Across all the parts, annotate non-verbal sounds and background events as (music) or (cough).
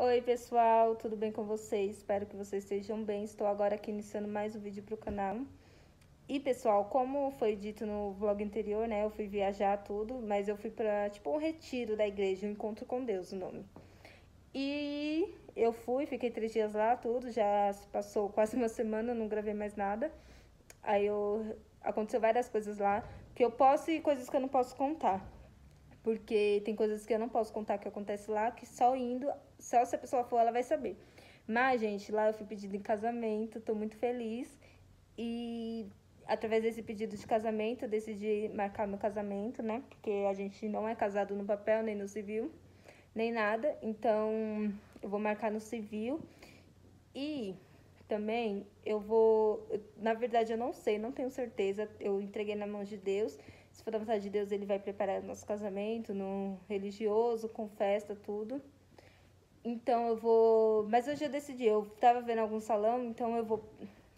Oi pessoal, tudo bem com vocês? Espero que vocês estejam bem. Estou agora aqui iniciando mais um vídeo para o canal. E pessoal, como foi dito no vlog anterior, né? Eu fui viajar tudo, mas eu fui para tipo um retiro da igreja, um encontro com Deus, o nome. E eu fui, fiquei três dias lá, tudo, já passou (laughs) quase uma semana, não gravei mais nada. Aí eu aconteceu várias coisas lá que eu posso e coisas que eu não posso contar. Porque tem coisas que eu não posso contar que acontece lá, que só indo, só se a pessoa for, ela vai saber. Mas, gente, lá eu fui pedido em casamento, tô muito feliz. E através desse pedido de casamento, eu decidi marcar meu casamento, né? Porque a gente não é casado no papel, nem no civil, nem nada. Então, eu vou marcar no civil. E também eu vou. Na verdade, eu não sei, não tenho certeza. Eu entreguei na mão de Deus. Se for da vontade de Deus, ele vai preparar o nosso casamento no religioso, com festa, tudo. Então eu vou. Mas eu já decidi, eu tava vendo algum salão, então eu vou.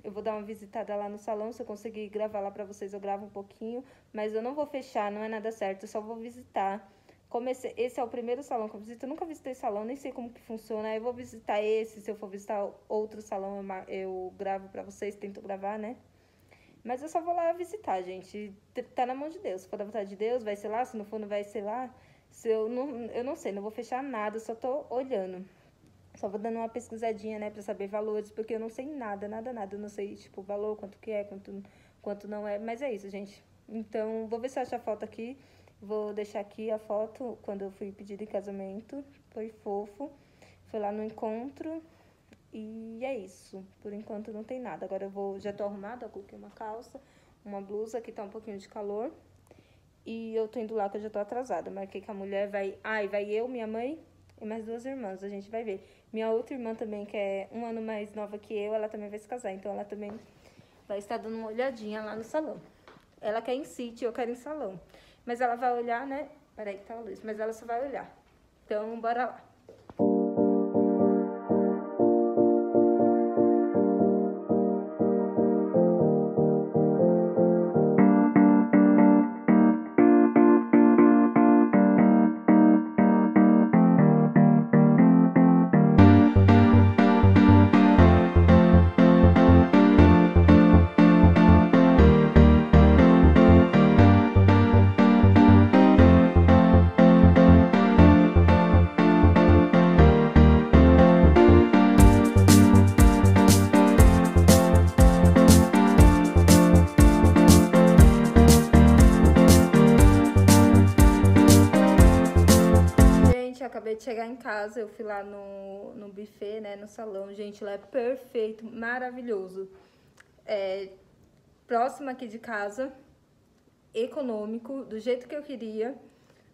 Eu vou dar uma visitada lá no salão. Se eu conseguir gravar lá pra vocês, eu gravo um pouquinho. Mas eu não vou fechar, não é nada certo. Eu só vou visitar. Como esse, esse é o primeiro salão que eu visito, eu nunca visitei salão, nem sei como que funciona. Eu vou visitar esse, se eu for visitar outro salão, eu, eu gravo pra vocês, tento gravar, né? Mas eu só vou lá visitar, gente. Tá na mão de Deus. Se for da vontade de Deus, vai ser lá. Se não for, não vai ser lá. Se eu não, eu não sei, não vou fechar nada, só tô olhando. Só vou dando uma pesquisadinha, né, pra saber valores, porque eu não sei nada, nada, nada. Eu não sei, tipo, valor, quanto que é, quanto, quanto não é. Mas é isso, gente. Então, vou ver se eu acho a foto aqui. Vou deixar aqui a foto quando eu fui pedido em casamento. Foi fofo. Foi lá no encontro. E é isso. Por enquanto não tem nada. Agora eu vou. Já tô arrumada, coloquei uma calça, uma blusa, que tá um pouquinho de calor. E eu tô indo lá que eu já tô atrasada. Marquei que a mulher vai. Ai, vai eu, minha mãe e mais duas irmãs. A gente vai ver. Minha outra irmã também, que é um ano mais nova que eu, ela também vai se casar. Então ela também vai estar dando uma olhadinha lá no salão. Ela quer em sítio, eu quero em salão. Mas ela vai olhar, né? Peraí que tá a luz. Mas ela só vai olhar. Então, bora lá. Acabei de chegar em casa, eu fui lá no, no buffet, né, no salão. Gente, lá é perfeito, maravilhoso. É, próximo aqui de casa, econômico, do jeito que eu queria.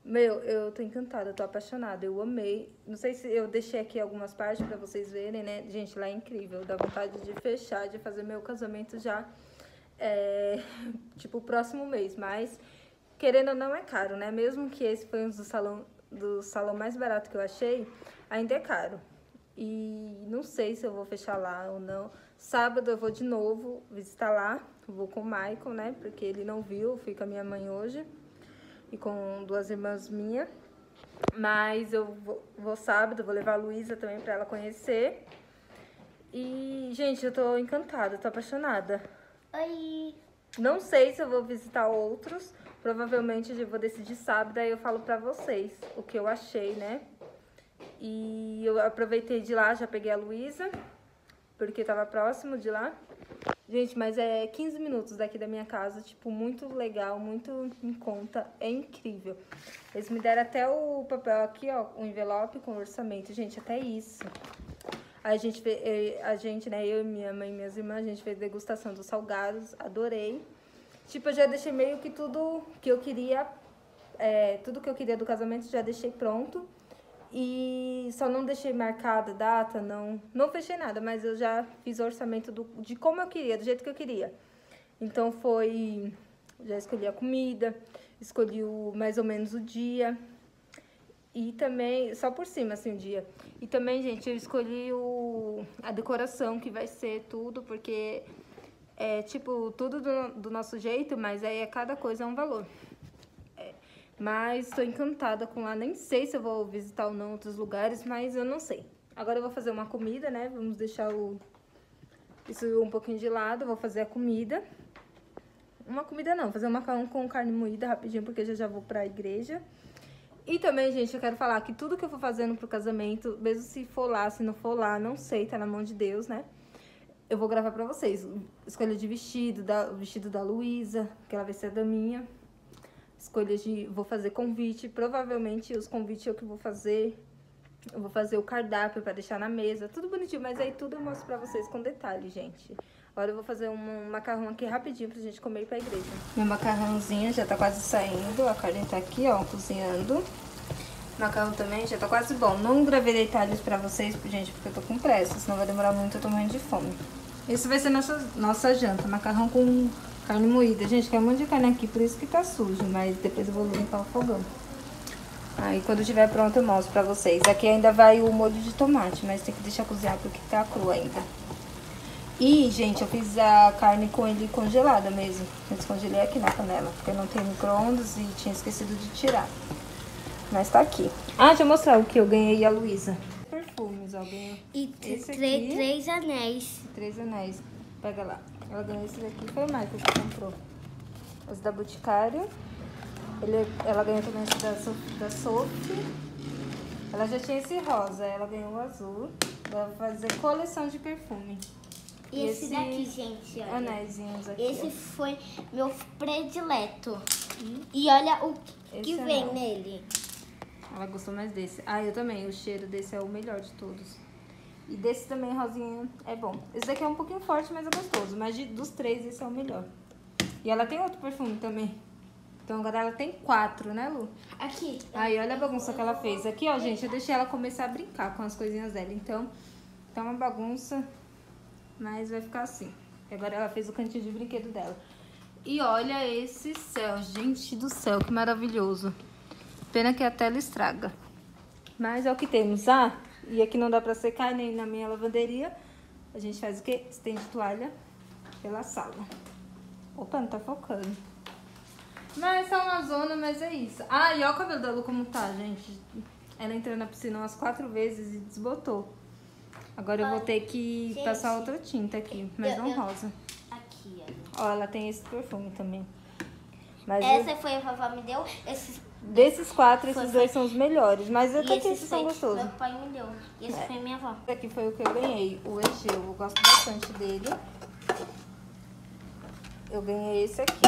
Meu, eu tô encantada, eu tô apaixonada, eu amei. Não sei se eu deixei aqui algumas partes pra vocês verem, né? Gente, lá é incrível, dá vontade de fechar, de fazer meu casamento já, é, (laughs) tipo, próximo mês. Mas, querendo ou não, é caro, né? Mesmo que esse foi um dos salão, do salão mais barato que eu achei, ainda é caro. E não sei se eu vou fechar lá ou não. Sábado eu vou de novo visitar lá. Vou com o Michael, né? Porque ele não viu, fui com a minha mãe hoje. E com duas irmãs minhas. Mas eu vou, vou sábado, vou levar a Luísa também pra ela conhecer. E, gente, eu tô encantada, tô apaixonada. Oi! Não sei se eu vou visitar outros, Provavelmente eu vou decidir sábado, aí eu falo pra vocês o que eu achei, né? E eu aproveitei de lá, já peguei a Luísa, porque tava próximo de lá. Gente, mas é 15 minutos daqui da minha casa, tipo, muito legal, muito em conta, é incrível. Eles me deram até o papel aqui, ó, o envelope com orçamento. Gente, até isso. A gente, a gente, né, eu, minha mãe e minhas irmãs, a gente fez degustação dos salgados, adorei. Tipo, eu já deixei meio que tudo que eu queria, é, tudo que eu queria do casamento já deixei pronto. E só não deixei marcada data, não, não fechei nada, mas eu já fiz o orçamento do, de como eu queria, do jeito que eu queria. Então foi, já escolhi a comida, escolhi o, mais ou menos o dia. E também, só por cima, assim, o dia. E também, gente, eu escolhi o, a decoração que vai ser tudo, porque é tipo tudo do, do nosso jeito, mas aí é cada coisa é um valor. É, mas estou encantada com lá, nem sei se eu vou visitar ou não outros lugares, mas eu não sei. Agora eu vou fazer uma comida, né? Vamos deixar o... isso um pouquinho de lado. Vou fazer a comida. Uma comida não, fazer um macarrão com carne moída rapidinho, porque já já vou pra igreja. E também, gente, eu quero falar que tudo que eu for fazendo pro casamento, mesmo se for lá, se não for lá, não sei, tá na mão de Deus, né? Eu vou gravar pra vocês. Escolha de vestido, da, o vestido da Luísa, que ela vai ser da minha. Escolha de... Vou fazer convite, provavelmente os convites eu que vou fazer. Eu vou fazer o cardápio pra deixar na mesa, tudo bonitinho, mas aí tudo eu mostro pra vocês com detalhe, gente. Agora eu vou fazer um macarrão aqui rapidinho pra gente comer pra igreja. Meu macarrãozinho já tá quase saindo, a carne tá aqui, ó, cozinhando. Macarrão também já tá quase bom. Não gravei detalhes pra vocês, gente, porque eu tô com pressa, senão vai demorar muito, eu tô morrendo de fome. Esse vai ser nossa, nossa janta, macarrão com carne moída. Gente, tem um monte de carne aqui, por isso que tá sujo, mas depois eu vou limpar o fogão. Aí quando tiver pronto eu mostro pra vocês. Aqui ainda vai o molho de tomate, mas tem que deixar cozinhar porque tá cru ainda. E, gente, eu fiz a carne com ele congelada mesmo. Eu descongelei aqui na panela, porque não tenho micro-ondas e tinha esquecido de tirar. Mas tá aqui. Ah, deixa eu mostrar o que eu ganhei a Luísa. Perfumes, ó. Ganhei e três anéis. Três anéis. Pega lá. Ela ganhou esse daqui, foi o Michael que comprou. Esse da Boticário. Ele, ela ganhou também esse da, da Sophie. Ela já tinha esse rosa, ela ganhou o azul. Vai fazer coleção de perfume. E esse, esse daqui, gente, olha. Anéisinhos aqui. Esse ó. foi meu predileto. Hum. E olha o que esse vem nele. Ela gostou mais desse. Ah, eu também. O cheiro desse é o melhor de todos. E desse também, rosinha, é bom. Esse daqui é um pouquinho forte, mas é gostoso. Mas de, dos três, esse é o melhor. E ela tem outro perfume também. Então agora ela tem quatro, né, Lu? Aqui. Aí, olha a bagunça que ela fez. Aqui, ó, gente, eu deixei ela começar a brincar com as coisinhas dela. Então, tá uma bagunça. Mas vai ficar assim. Agora ela fez o cantinho de brinquedo dela. E olha esse céu, gente do céu, que maravilhoso. Pena que a tela estraga. Mas é o que temos. Ah, e aqui não dá pra secar nem na minha lavanderia. A gente faz o quê? Estende toalha pela sala. Opa, não tá focando. Mas tá uma zona, mas é isso. Ah, e olha o cabelo da Lu como tá, gente. Ela entrou na piscina umas quatro vezes e desbotou. Agora eu vou ter que Gente, passar outra tinta aqui, mas eu, não eu, rosa. Aqui, ó. Ó, ela tem esse perfume também. Mas Essa eu... foi a vovó me deu. Esses... Desses quatro, esses foi, dois foi... são os melhores. Mas até que esses são gostosos. Meu pai me deu. E esse é. foi minha avó. Esse aqui foi o que eu ganhei, o Egeu. Eu gosto bastante dele. Eu ganhei esse aqui.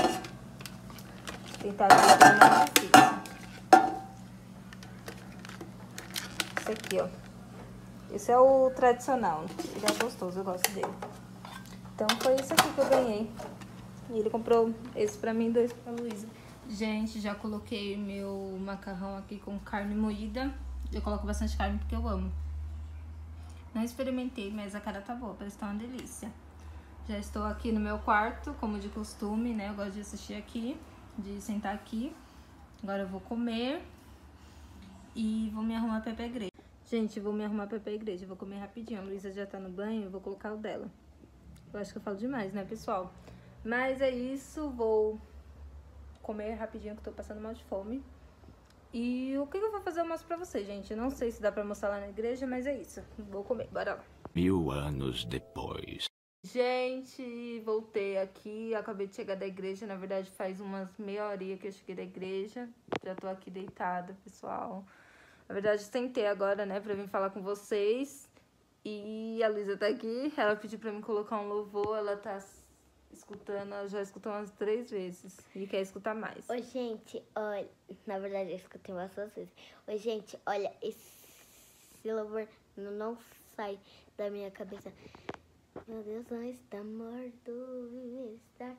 Tentar ver mais difícil. Esse aqui, ó. Esse é o tradicional. Ele é gostoso, eu gosto dele. Então foi esse aqui que eu ganhei. E ele comprou esse pra mim e dois pra Luísa. Gente, já coloquei meu macarrão aqui com carne moída. Eu coloco bastante carne porque eu amo. Não experimentei, mas a cara tá boa, parece que tá uma delícia. Já estou aqui no meu quarto, como de costume, né? Eu gosto de assistir aqui, de sentar aqui. Agora eu vou comer e vou me arrumar pra ir pra igreja. Gente, vou me arrumar pra ir pra igreja, vou comer rapidinho. A Luísa já tá no banho, vou colocar o dela. Eu acho que eu falo demais, né, pessoal? Mas é isso, vou comer rapidinho que eu tô passando mal de fome. E o que eu vou fazer eu mostro pra vocês, gente. Não sei se dá pra mostrar lá na igreja, mas é isso. Vou comer, bora lá. Mil anos depois. Gente, voltei aqui, acabei de chegar da igreja, na verdade faz umas meia horinha que eu cheguei da igreja. Já tô aqui deitada, pessoal. Na verdade, sentei agora, né, pra vir falar com vocês. E a Luísa tá aqui. Ela pediu pra mim colocar um louvor. Ela tá escutando, já escutou umas três vezes. E quer escutar mais. Oi, gente, olha. Na verdade, eu escutei umas duas vezes. Oi, gente, olha, esse louvor não sai da minha cabeça. Meu Deus, não está morto, estar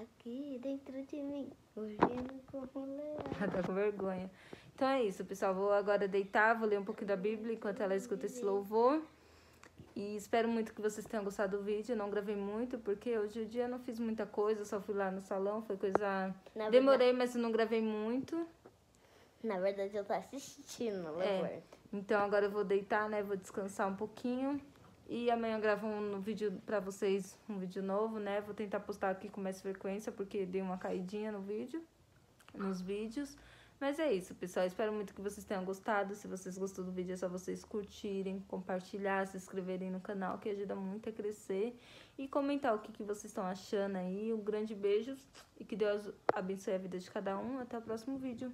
aqui dentro de mim, morrendo como leão. Ela tá com vergonha. Então é isso, pessoal. Vou agora deitar, vou ler um pouquinho da Bíblia enquanto ela escuta esse louvor. E espero muito que vocês tenham gostado do vídeo. Eu não gravei muito, porque hoje o dia eu não fiz muita coisa, só fui lá no salão, foi coisa... Na Demorei, verdade... mas eu não gravei muito. Na verdade, eu tô assistindo. É. Então agora eu vou deitar, né? Vou descansar um pouquinho. E amanhã eu gravo um vídeo pra vocês, um vídeo novo, né? Vou tentar postar aqui com mais frequência, porque dei uma caidinha no vídeo, nos vídeos. Mas é isso, pessoal. Espero muito que vocês tenham gostado. Se vocês gostou do vídeo, é só vocês curtirem, compartilhar, se inscreverem no canal, que ajuda muito a crescer. E comentar o que, que vocês estão achando aí. Um grande beijo e que Deus abençoe a vida de cada um. Até o próximo vídeo.